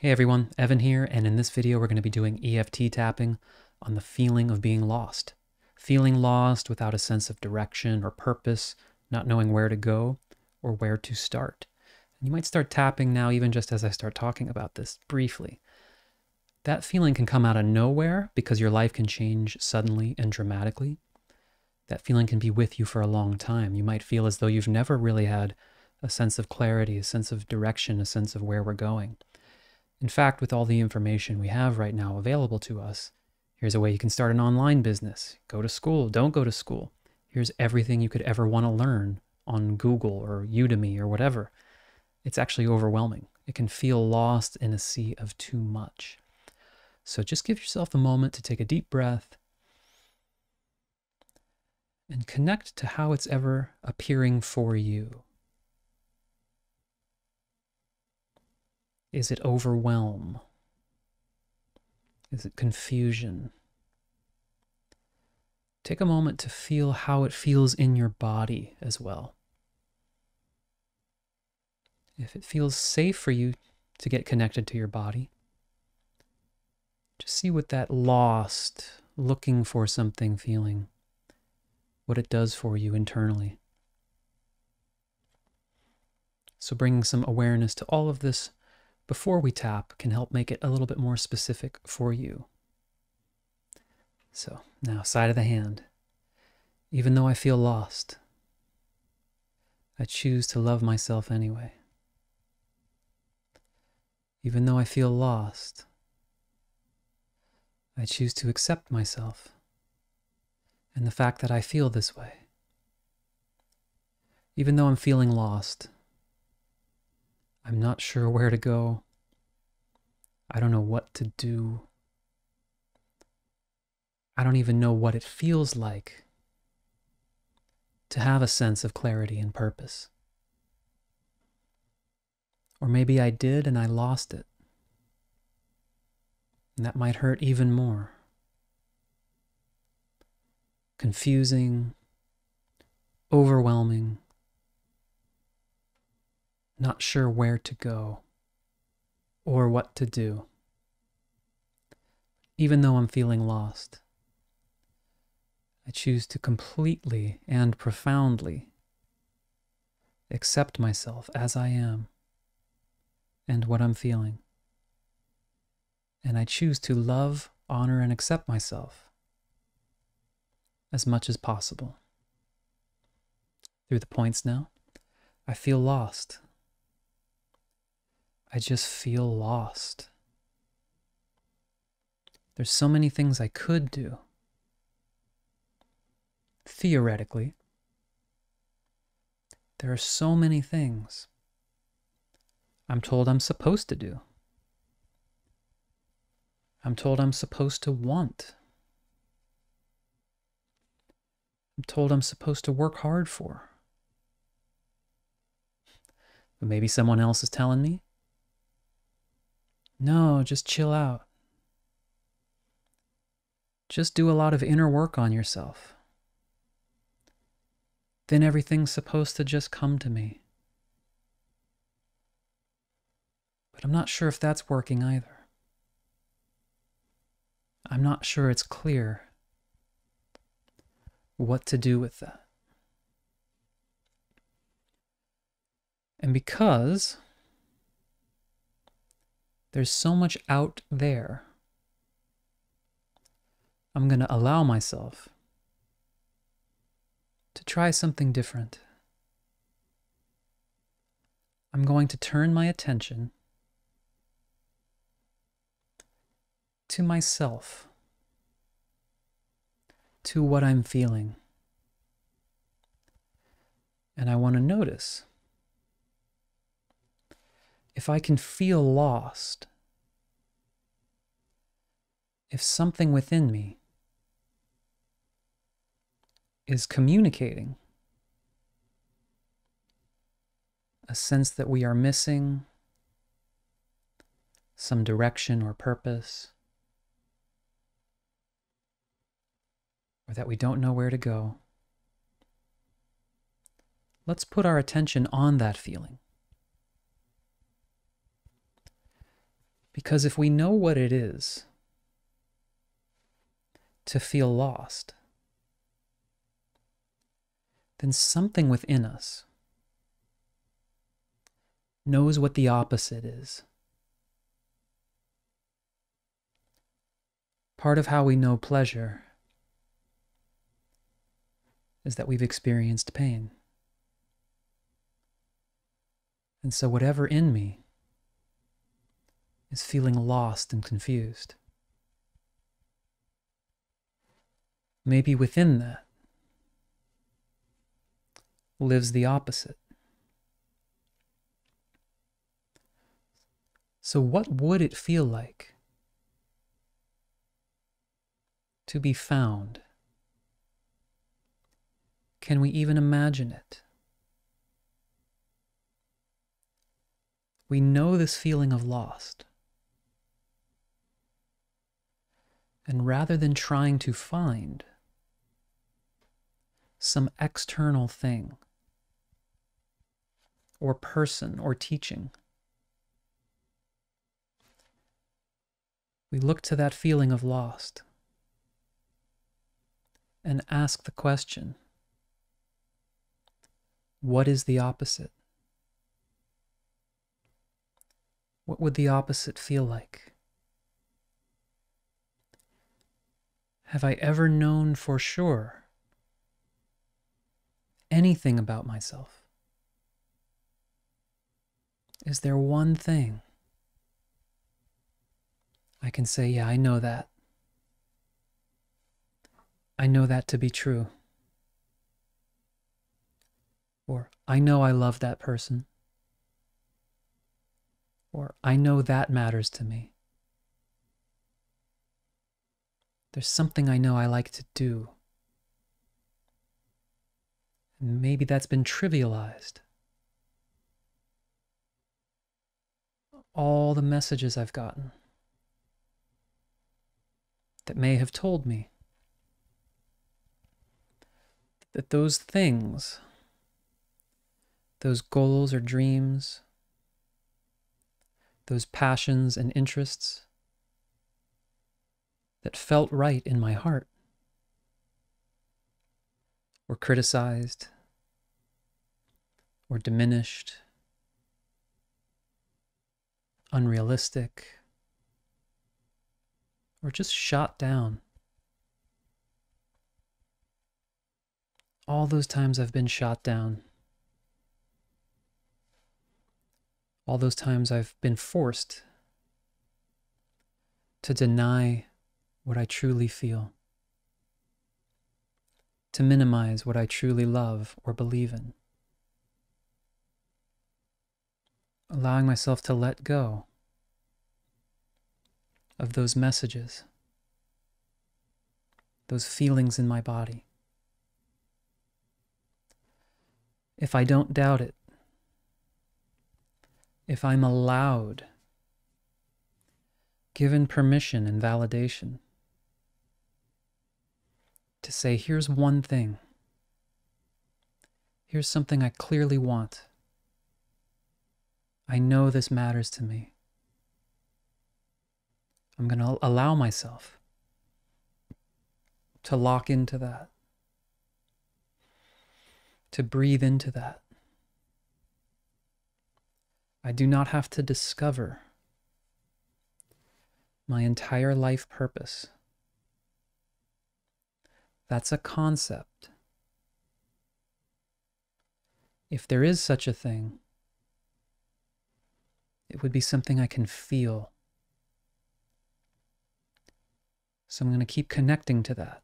Hey everyone, Evan here, and in this video we're going to be doing EFT tapping on the feeling of being lost. Feeling lost without a sense of direction or purpose, not knowing where to go or where to start. And you might start tapping now even just as I start talking about this briefly. That feeling can come out of nowhere because your life can change suddenly and dramatically. That feeling can be with you for a long time. You might feel as though you've never really had a sense of clarity, a sense of direction, a sense of where we're going. In fact, with all the information we have right now available to us, here's a way you can start an online business. Go to school, don't go to school. Here's everything you could ever want to learn on Google or Udemy or whatever. It's actually overwhelming. It can feel lost in a sea of too much. So just give yourself a moment to take a deep breath and connect to how it's ever appearing for you. Is it overwhelm? Is it confusion? Take a moment to feel how it feels in your body as well. If it feels safe for you to get connected to your body, just see what that lost, looking for something feeling, what it does for you internally. So, bringing some awareness to all of this before we tap can help make it a little bit more specific for you. So now, side of the hand. Even though I feel lost, I choose to love myself anyway. Even though I feel lost, I choose to accept myself and the fact that I feel this way. Even though I'm feeling lost, I'm not sure where to go. I don't know what to do. I don't even know what it feels like to have a sense of clarity and purpose. Or maybe I did and I lost it. And that might hurt even more. Confusing, overwhelming, not sure where to go or what to do, even though I'm feeling lost. I choose to completely and profoundly accept myself as I am and what I'm feeling. And I choose to love, honor, and accept myself as much as possible. Through the points now, I feel lost I just feel lost. There's so many things I could do. Theoretically, there are so many things I'm told I'm supposed to do. I'm told I'm supposed to want. I'm told I'm supposed to work hard for. But maybe someone else is telling me no, just chill out. Just do a lot of inner work on yourself. Then everything's supposed to just come to me. But I'm not sure if that's working either. I'm not sure it's clear what to do with that. And because there's so much out there. I'm going to allow myself to try something different. I'm going to turn my attention to myself, to what I'm feeling. And I want to notice if I can feel lost, if something within me is communicating a sense that we are missing some direction or purpose, or that we don't know where to go, let's put our attention on that feeling. Because if we know what it is to feel lost, then something within us knows what the opposite is. Part of how we know pleasure is that we've experienced pain. And so, whatever in me is feeling lost and confused, maybe within that lives the opposite. So, what would it feel like to be found? Can we even imagine it? We know this feeling of lost. And rather than trying to find some external thing or person or teaching, we look to that feeling of lost and ask the question what is the opposite? What would the opposite feel like? Have I ever known for sure anything about myself? Is there one thing I can say, yeah, I know that? I know that to be true. Or I know I love that person. Or I know that matters to me. There's something I know I like to do. And maybe that's been trivialized. All the messages I've gotten that may have told me that those things those goals or dreams, those passions and interests that felt right in my heart were criticized or diminished, unrealistic, or just shot down. All those times I've been shot down. all those times I've been forced to deny what I truly feel, to minimize what I truly love or believe in, allowing myself to let go of those messages, those feelings in my body. If I don't doubt it, if I'm allowed, given permission and validation to say, here's one thing, here's something I clearly want. I know this matters to me. I'm going to allow myself to lock into that, to breathe into that. I do not have to discover my entire life purpose. That's a concept. If there is such a thing, it would be something I can feel. So I'm going to keep connecting to that.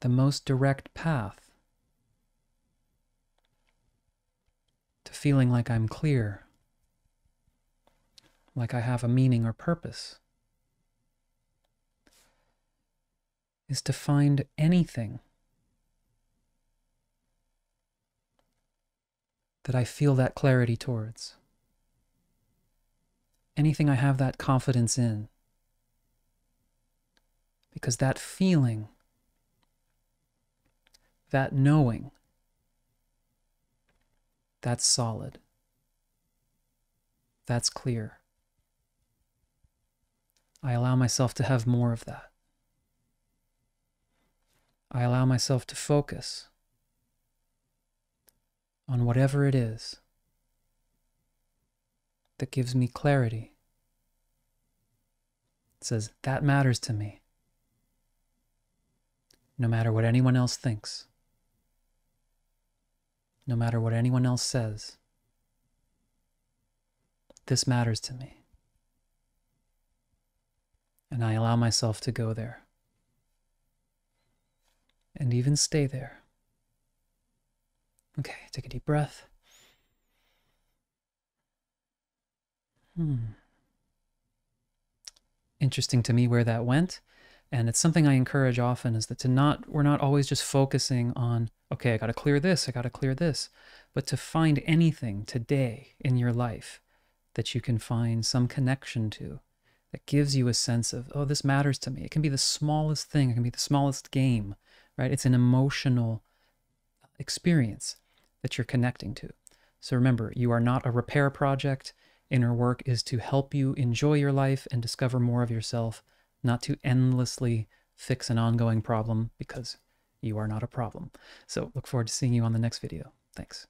The most direct path to feeling like I'm clear, like I have a meaning or purpose, is to find anything that I feel that clarity towards, anything I have that confidence in. Because that feeling, that knowing, that's solid. That's clear. I allow myself to have more of that. I allow myself to focus on whatever it is that gives me clarity. It says, that matters to me, no matter what anyone else thinks, no matter what anyone else says. This matters to me. And I allow myself to go there and even stay there. Okay, take a deep breath. Hmm. Interesting to me where that went. And it's something I encourage often is that to not, we're not always just focusing on, okay, I got to clear this, I got to clear this, but to find anything today in your life that you can find some connection to that gives you a sense of, oh, this matters to me. It can be the smallest thing, it can be the smallest game, right? It's an emotional experience that you're connecting to. So remember, you are not a repair project. Inner work is to help you enjoy your life and discover more of yourself, not to endlessly fix an ongoing problem because you are not a problem. So look forward to seeing you on the next video. Thanks.